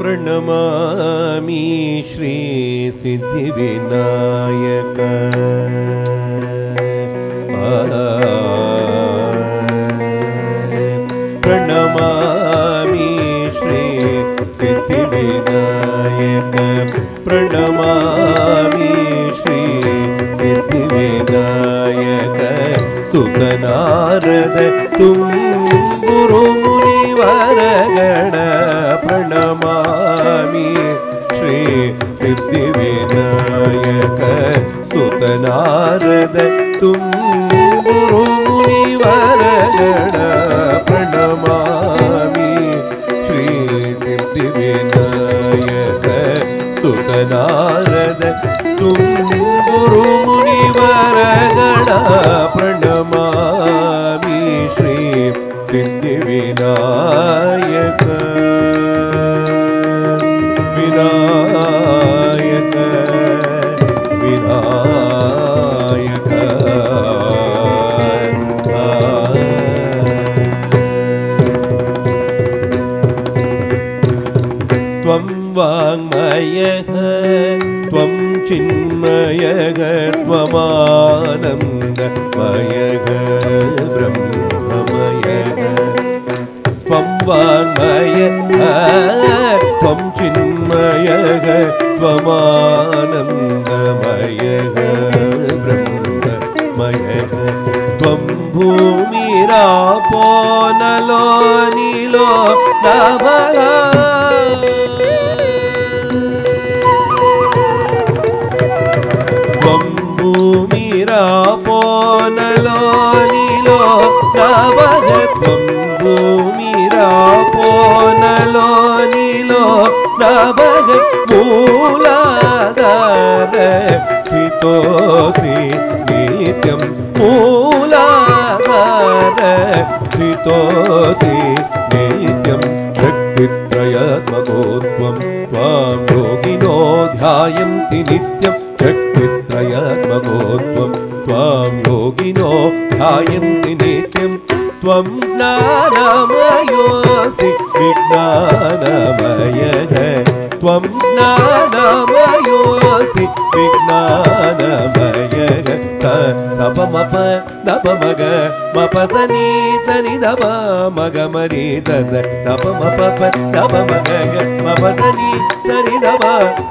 प्रणमामि श्री सिद्धिविनायक। प्रणमामि श्री सिद्धिविनायक। प्रणमामि श्री सिद्धिविनायक। स्तुतनारद तुं स्तुतनारद तुं गुरुमुनिवरगण प्रणमामि। श्री सिद्धिविनायक स्तुतनारद त्वं वाङ्मयः त्वं चिन्मयः त्वमानन्दमयः ब्रह्ममयः त्वं वाङ्मयः त्वं चिन्मयः त्वमानन्दमयः ब्रह्ममयः त्वं भूमिरापो नलो नीलो नभः त्वं भूमिरापो नलो नीलो नवः स्थितोऽसि नित्यं मूलाधार स्थितोऽसि नित्यं त्वं योगिनो ध्यायन्ति नित्यं शक्तित्रयात्मको त्वं त्वां योगिनो ध्यायन्ति नित्यं त्वं ज्ञानमयोऽसि विज्ञानमयः त्वं ज्ञानमयोऽसि विज्ञानमयः సప మప దప మగ మప సని సని దప మగ మరి దస దప మప దప మగ మప సని సని దప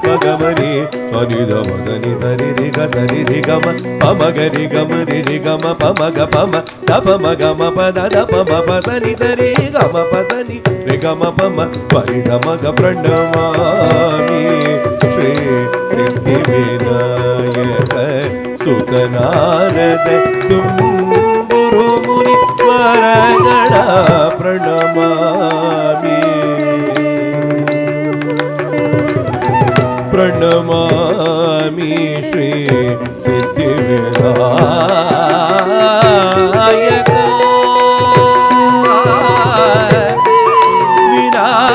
మగ మరి సని దప సని సని రి గ సని రి గ మ ప మగ రి గ మ రి రి గ మ ప మగ ప మ దప మగ మ ప ద దప మప సని సరి గ మ ప సని రి గ మ ప మ పరి ద మగ ప్రణమామి శ్రీ శ్రీ వినాయక सुत नारद तुम गुरु मुनि वरगणा प्रणमामि। प्रणमामि श्री सिद्धिविनायक। विनायका।